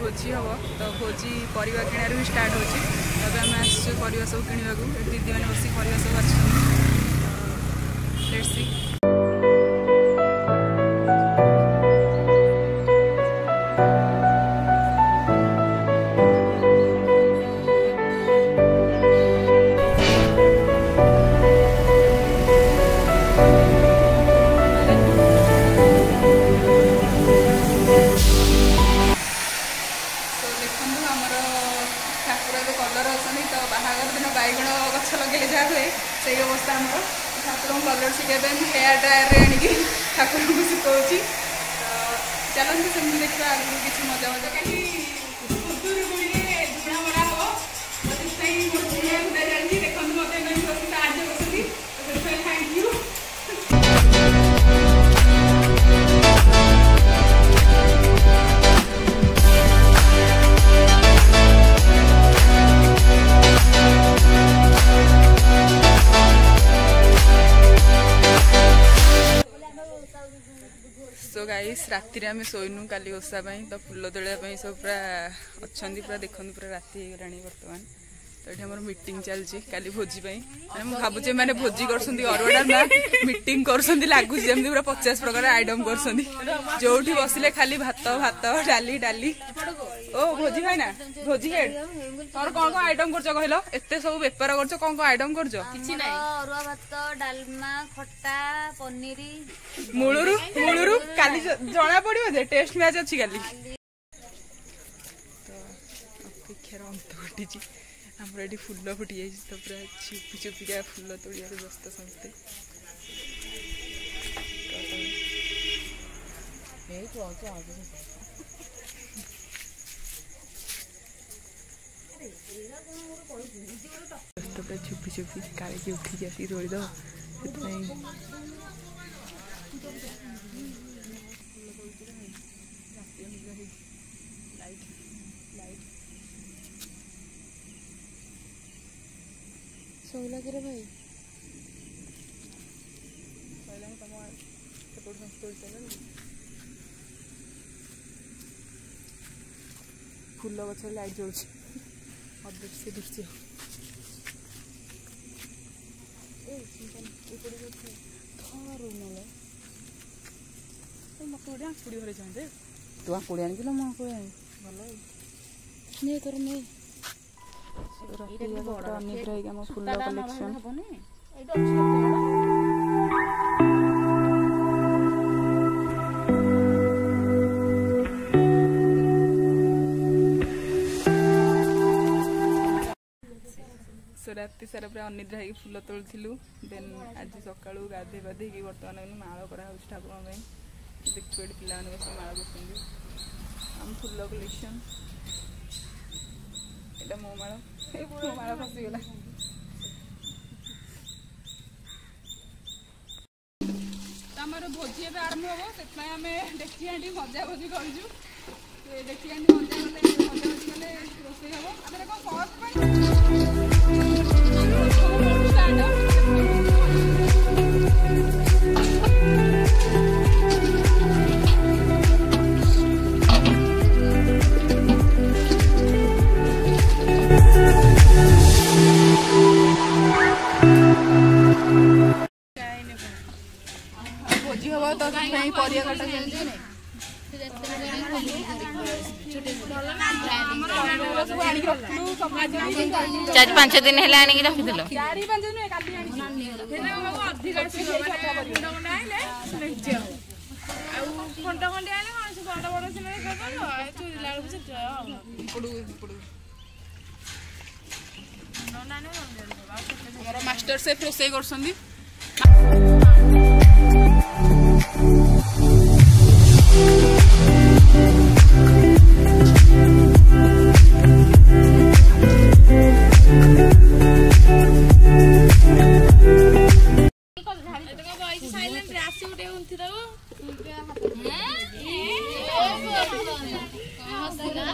ভোজি হব তো ভোজি ପରିବା କିଣାରୁ ହିଁ ଷ୍ଟାର୍ଟ ହେଉଛି ଏବେ ଆମେ ଆସିଛୁ ପରିବା ସବୁ କିଣିବାକୁ ଦିଦିମାନେ ବସିକି ପରିବା ସବୁ ଆସିଛନ୍ତି ଲେଟ୍ସି କଲର୍ ଅଛନ୍ତି ତ ବାହାଘର ଦିନ ବାଇଗଣ ଗଛ ଲଗେଇଲେ ଯାହା ହୁଏ ସେଇ ଅବସ୍ଥା ଆମର ଠାକୁରଙ୍କୁ କଲର୍ ଶିଖିବା ପାଇଁ ମୁଁ ହେୟାର ଡ୍ରାୟାରରେ ଆଣିକି ଠାକୁରଙ୍କୁ ଶିଖାଉଛି ତ ଚାଲନ୍ତୁ ସେମିତି ଦେଖିବା ଆଗକୁ କିଛି ମଜା ମଜା କାଲି গাইস রাতিরে আমি শোইনু কালি ওষা তো ফুল তোলা সব পুরা অনেক পুরা দেখুন পুরা রাতে হয়ে গলানি বর্তমান ଏଠି ଆମର ମିଟିଂ ଚାଲିଛି କାଲି ଭୋଜି ପାଇଁ ମୁଁ ଭାବୁଛି ଏମାନେ ଭୋଜି କରୁଛନ୍ତି ଅରୁଆ ଡାଲମା ମିଟିଂ କରୁଛନ୍ତି ଲାଗୁଛି ଯେମିତି ପୁରା ପଚାଶ ପ୍ରକାର ଆଇଟମ୍ କରୁଛନ୍ତି ଯୋଉଠି ବସିଲେ ଖାଲି ଭାତ ଭାତ ଡାଲି ଡାଲି ଓ ଭୋଜି ଭାଇ ନା ଭୋଜି ହେଡ୍ ତମର କଣ କଣ ଆଇଟମ୍ କରୁଛ କହିଲ ଏତେ ସବୁ ବେପାର କରୁଛ କଣ କଣ ଆଇଟମ୍ କରୁଛ କିଛି ନାହିଁ ଅରୁଆ ଭାତ ଡାଲମା ଖଟା ପନିର ମୂଳରୁ ମୂଳରୁ କାଲି ଜଣା ପଡିବ ଯେ ଟେଷ୍ଟ ମ୍ୟାଚ୍ ଅଛି କାଲି ଅପେକ୍ଷାର ଅନ୍ତ ଘଟିଛି आम ये फुल फुटी जाए पूरा चुपी चुपिका फुल तोड़ व्यस्त समस्ते तो छुपी छुपी का उठी जाती रोईद से तो, सहला कि रे भाई सहला तुम सपोर्ट संस्थोल चले फुल गच लाइट जल अबडेट से दिखे मकुड़ी आँख पुड़ी भर जाए तू तो आँख पुड़ी आने के लिए मकुड़ी भले नहीं तर तो नहीं ଅନେକ ରହିକି ଆମ ଫୁଲ କଲେକ୍ସନ୍ ସୋ ରାତି ସାରା ପୁରା ଅନିଦ୍ରା ହେଇକି ଫୁଲ ତୋଳିଥିଲୁ ଦେନ୍ ଆଜି ସକାଳୁ ଗାଧୋଇ ପାଧେଇକି ବର୍ତ୍ତମାନ ଏମିତି ମାଳ କରାହେଉଛି ଠାକୁରଙ୍କ ପାଇଁ ଦେଖିଛୁ ଏଠି ପିଲାମାନେ ବସି ମାଳ କରୁଛନ୍ତି ଆମ ଫୁଲ କଲେକ୍ସନ୍ ଏଇଟା ମୋ ମାଳ মারা ফাঁসি গেলা আমার ভোজি এবার আরম্ভ হব সেপাই আমি ডেকচি হাঁটি ভজা ভজি করছু ডেকচি হাঁটি ভজা কলে ভজা ভজি কলে রোষেই হব আমার কম সস ଚାରି ପାଞ୍ଚ ଦିନ ହେଲା ଆଣିକି ରଖିଥିଲ ମାଷ୍ଟର ସେଫ୍ ରୋଷେଇ କରୁଛନ୍ତି ଗୁଲୁଆ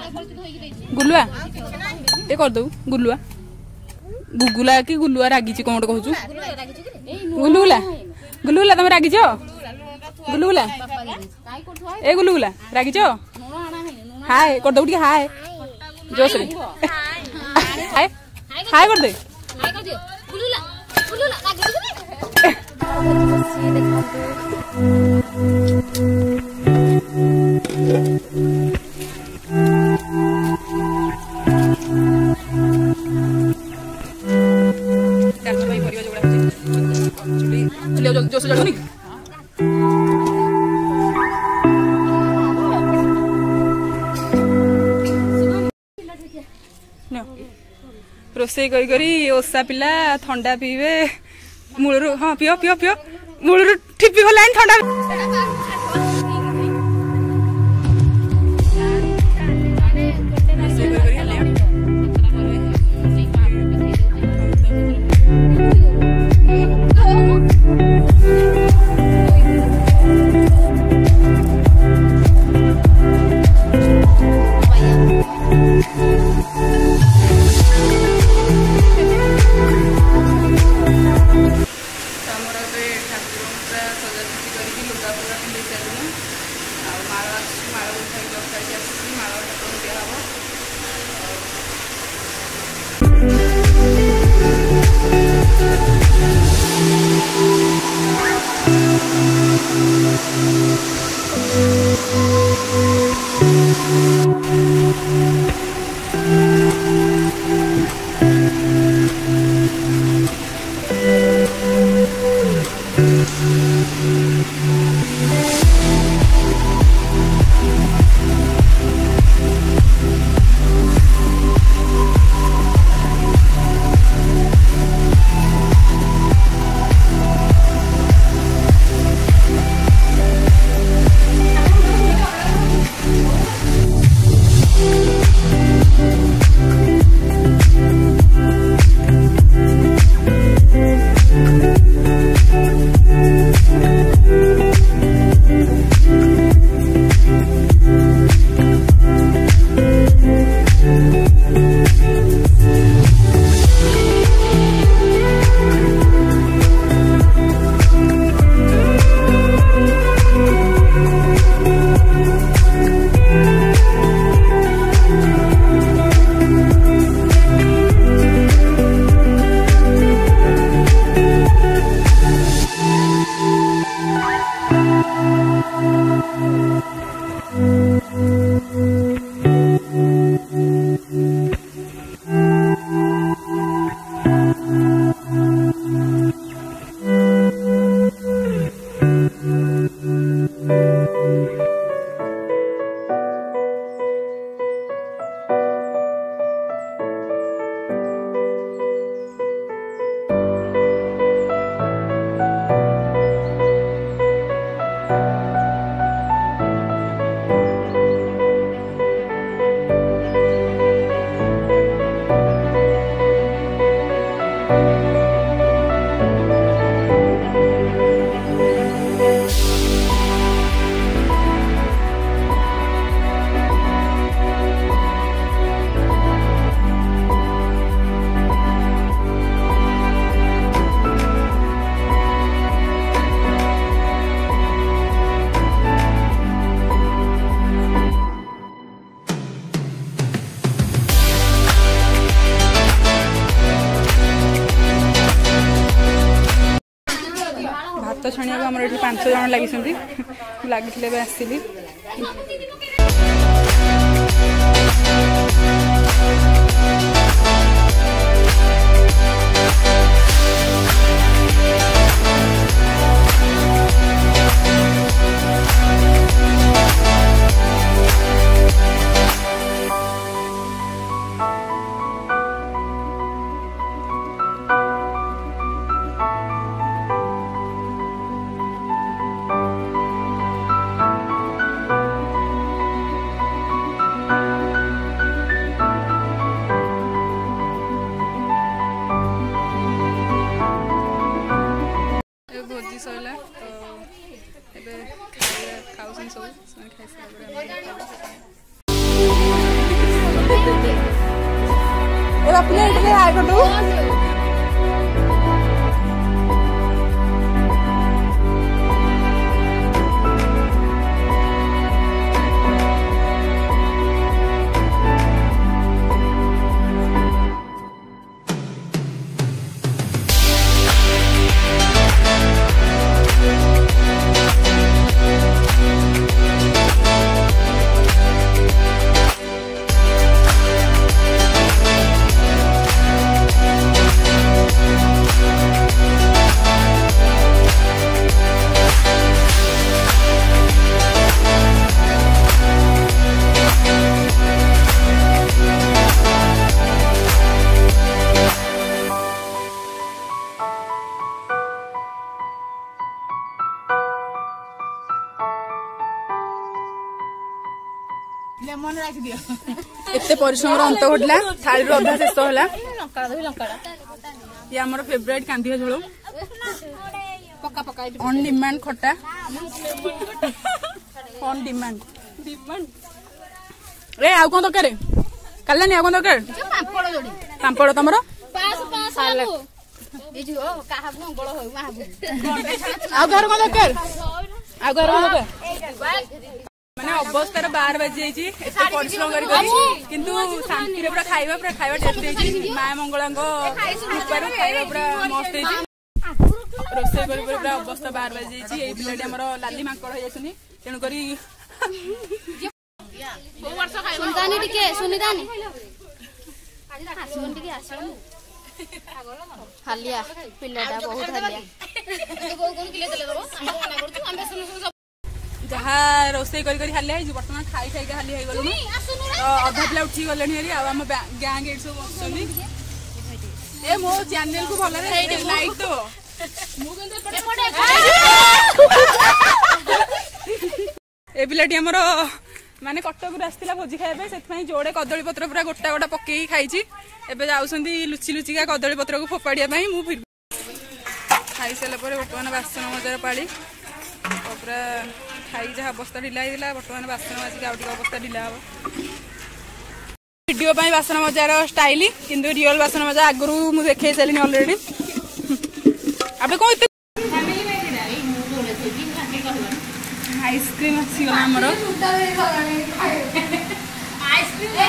ଏ କରିଦେବୁ ଗୁଲୁଆ ଗୁଗୁଲା କି ଗୁଲୁଆ ରାଗିଛି କ'ଣ ଗୋଟେ କହୁଛୁ ଗୁଲୁଗୁଲା ଗୁଲୁଗୁଲା ତମେ ରାଗିଛ ଗୁଲୁଗୁଲା ଏ ଗୁଲୁଗୁଲା ରାଗିଛ ହାଏ କରିଦେବୁ ଟିକେ ହାଏ ଜୋସରେ ହାଏ ହାଏ କରିଦେ Thank you. ରୋଷେଇ କରି କରି ଓଷା ପିଲା ଥଣ୍ଡା ପିଇବେ ମୂଳରୁ ହଁ ପିଅ ପିଅ ପିଅ ମୂଳରୁ ଠିପି ଗଲାଣି ଥଣ୍ଡା Thank you. কেমন লাগিছে লাগিছিলে বা चॉकलेट ले आई टू ଏତେ ପରିଶ୍ରମର ଅନ୍ତ ଘଟିଲା ଥାଳିରୁ ଅଧା ଶେଷ ହେଲା ଇଏ ଆମର ଫେଭରାଇଟ୍ କାନ୍ଦିଆ ଝୋଳ ଅନ୍ ଡିମାଣ୍ଡ ଖଟା ଅନ୍ ଡିମାଣ୍ଡ ଏ ଆଉ କଣ ଦରକାର କାଲାନି ଆଉ କଣ ଦରକାର ପାମ୍ପଡ଼ ତମର ଆଉ କାହାର କଣ ଦରକାର ଆଉ କାହାର କଣ ଦରକାର মানে অবস্থার বার বাজিছি এত পরিশ্রম করি করি কিন্তু শান্তিরে পুরা খাইবা পুরা খাইবা টেস্ট হইছি মায়া মঙ্গলাঙ্গ উপর খাইবা পুরা মস্ত হইছি রোসেই বড় বড় পুরা অবস্থা বার বাজিছি এই পিলাটি আমার লালি মাঙ্কড় হই আসুনি তেনু করি বহু বর্ষ খাইবা শুনদানি টিকে শুনিদানি আজি রাখুন টিকে আসুন হালিয়া পিলাটা বহুত হালিয়া তো বউ কোন কিলে দেলে দেবো আমি না করছি আমি শুনু শুনু ଯାହା ରୋଷେଇ କରି କରି ହାଲିଆ ହେଇଛୁ ବର୍ତ୍ତମାନ ଖାଇ ଖାଇକା ହାଲିଆ ହେଇଗଲୁଣି ଅଧା ପିଲା ଉଠିଗଲେଣି ହେରି ଆଉ ଆମ ଗ୍ୟାଙ୍ଗ ଏଠି ସବୁ ବସୁଛନ୍ତି ଏ ମୋ ଚ୍ୟାନେଲକୁ ଭଲରେ ଲାଇକ୍ ଦେବ ମୁଁ ଏ ପିଲାଟି ଆମର ମାନେ କଟକରୁ ଆସିଥିଲା ଭୋଜି ଖାଇବା ପାଇଁ ସେଥିପାଇଁ ଯୋଡ଼େ କଦଳୀ ପତ୍ର ପୁରା ଗୋଟା ଗୋଟା ପକେଇକି ଖାଇଛି ଏବେ ଯାଉଛନ୍ତି ଲୁଚି ଲୁଚିକା କଦଳୀ ପତ୍ରକୁ ଫୋପାଡ଼ିବା ପାଇଁ ମୁଁ ଖାଇସାରିଲା ପରେ ବର୍ତ୍ତମାନ ବାସନ ମଜାର ପାଳି ପୁରା ଖାଇ ଯାହା ଅବସ୍ଥା ଢିଲା ହେଇଥିଲା ବର୍ତ୍ତମାନ ବାସନ ମାଜିକି ଆଉ ଟିକେ ଅବସ୍ଥା ଢିଲା ହବ ଭିଡ଼ିଓ ପାଇଁ ବାସନ ମଜାର ଷ୍ଟାଇଲ କିନ୍ତୁ ରିଅଲ ବାସନ ମଜା ଆଗରୁ ମୁଁ ଦେଖେଇ ସାରିଲିଣି ଅଲରେଡି ଏବେ କ'ଣ ଏତେ ଆଇସ୍କ୍ରିମ୍ ଆସିଗଲା ଆମର ଆଇସ୍କ୍ରିମ୍ର ଭାଗ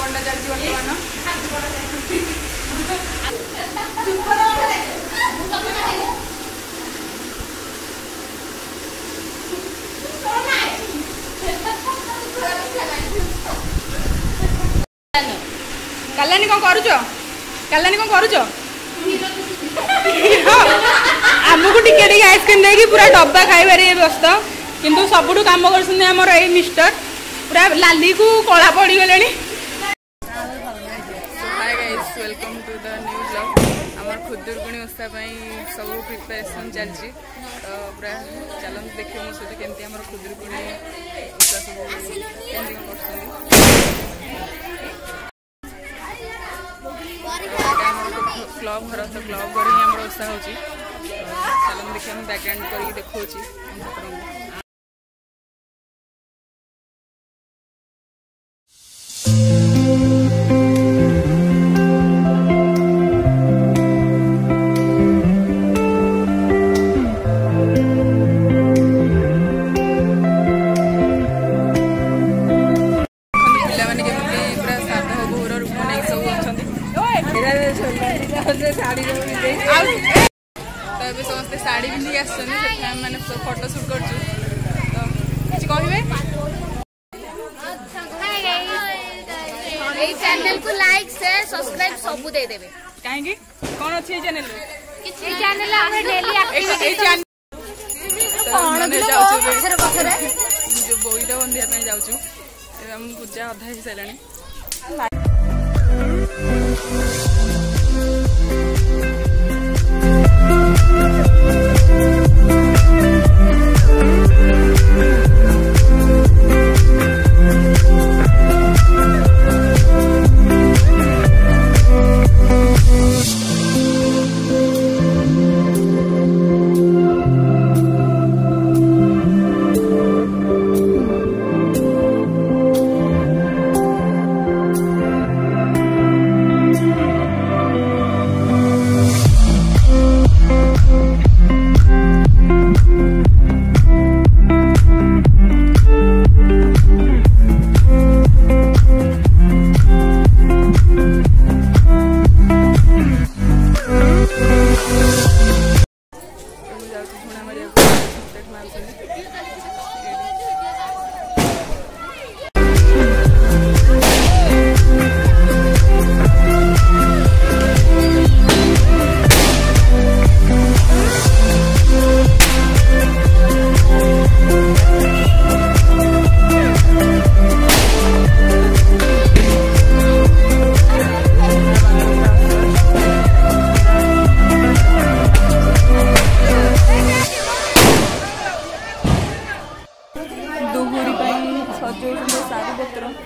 ବଣ୍ଟା ଚାଲିଛି ବର୍ତ୍ତମାନ কাল্যাণী কম করুছ কাল্যাণী কম করুছ ଆମକୁ ଟିକେ ଟିକେ ଆଇସ୍କ୍ରିମ୍ ଦେଇକି ପୁରା ଡବା ଖାଇବାରେ ବ୍ୟସ୍ତ କିନ୍ତୁ ସବୁଠୁ କାମ କରୁଛନ୍ତି ଆମର ଏଇ ମିଷ୍ଟର ପୁରା ଲାଲିକୁ କଳା ପଡ଼ିଗଲେଣି welcome to the new blog ଆମର ଖୁଦୁରୁକୁଣୀ ଓଷା ପାଇଁ ସବୁ ପ୍ରିପାରେସନ୍ ଚାଲିଛି ତ ପୁରା ଚାଲନ୍ତୁ ଦେଖିବା ମୋ ସହିତ କେମିତି ଆମର ଖୁଦୁରୁକୁଣୀ ଓଷା ସବୁ କେମିତି କ'ଣ କରୁଛନ୍ତି କ୍ଲବ୍ ଘର ତ କ୍ଲବ୍ ଘରେ ହିଁ ଆମର ଓଷା ହେଉଛି ଚାଲନ୍ତୁ ଦେଖି ଆମେ ବ୍ୟାକ୍ ଗ୍ରାଉଣ୍ଡ କରିକି ଦେଖାଉଛି ଆପଣଙ୍କୁ ବୋଇତ ବନ୍ଧିବା ପାଇଁ ଯାଉଛୁ ଏବେ ଆମ ପୂଜା ଅଧା ହେଇସାରିଲାଣି और जो सारे मित्रों